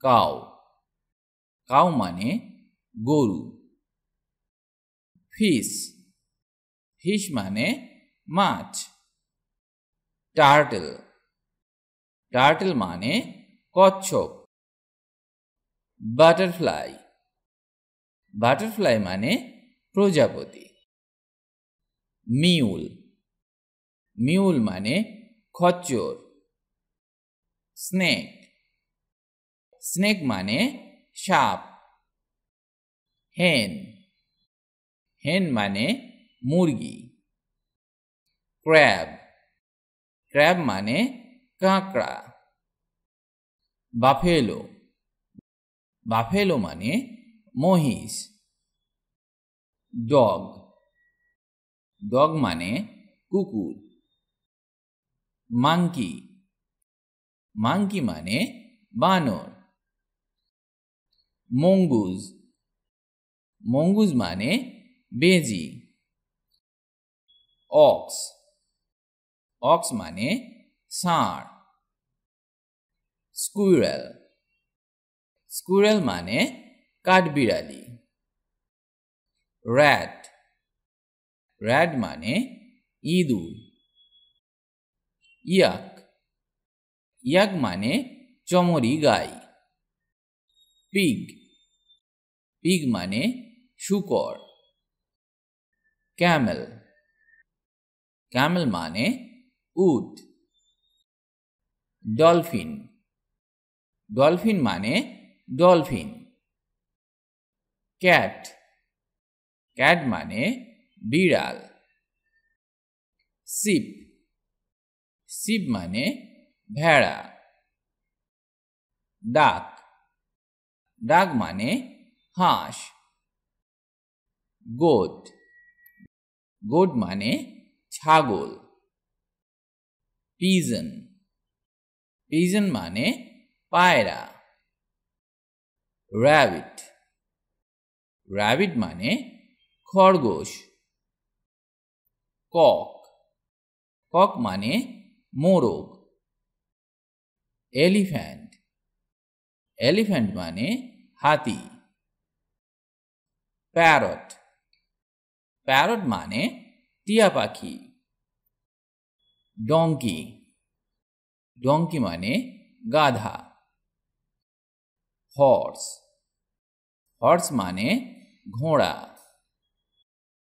Cow. Cow মানে গরু। Fish fish মানে মাছ। টার্টল। টার্টল মানে কচ্ছপ। বাটারফ্লাই। বাটারফ্লাই মানে প্রজাপতি। মিউল। মিউল মানে খচ্চর। স্নেক। স্নেক মানে সাপ। হেন হেন মানে মুরগি। ক্র্যাব ক্র্যাব মানে কাঁকড়া। বাফেলো বাফেলো মানে মহিষ। ডগ ডগ মানে কুকুর। মাংকি মাংকি মানে বানর। মঙ্গুজ মঙ্গুজ মানে বেজি। অক্স অক্স মানে ষাঁড়। স্কুইরেল স্কুইরেল মানে কাঠবিড়ালি। র্যাট র্যাট মানে ইঁদুর। ইয়াক ইয়াক মানে চমরি গাই। পিগ পিগ মানে শুকর। ক্যামেল। ক্যামেল মানে উট। ডলফিন। ডলফিন মানে ডলফিন। ক্যাট। ক্যাট মানে বিড়াল। সিপ। সিপ মানে ভেড়া। ডাক। ডাক মানে হাঁস। গোট গোট মানে ছাগল। পিজন। পিজন মানে পায়রা। র্যাবিট। র্যাবিট মানে খরগোশ। কক। কক মানে মোরগ। এলিফ্যান্ট। এলিফ্যান্ট মানে হাতি। প্যারট প্যারট মানে টিয়া পাখি ডঙ্কি ডঙ্কি মানে গাধা হর্স হর্স মানে ঘোড়া